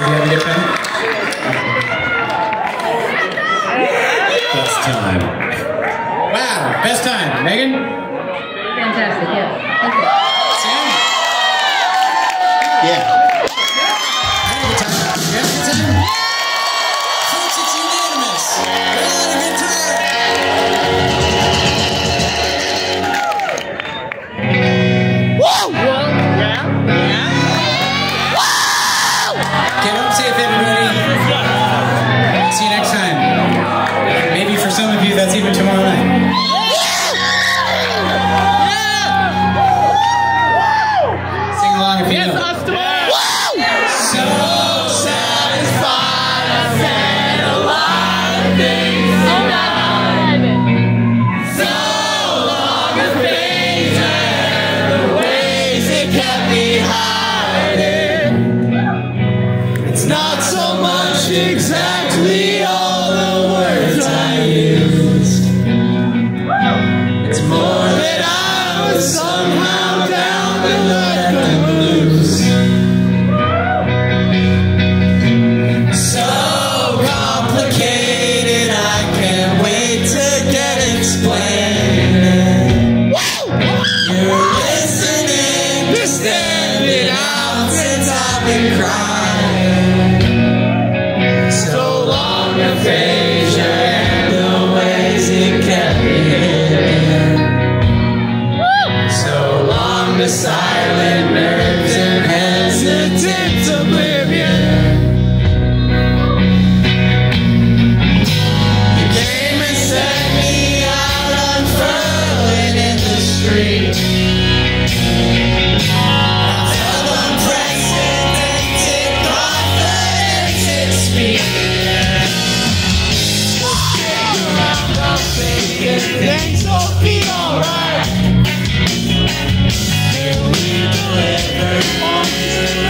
You have a good? Best time. Wow, best time. Megan? things will be alright. Here we deliver on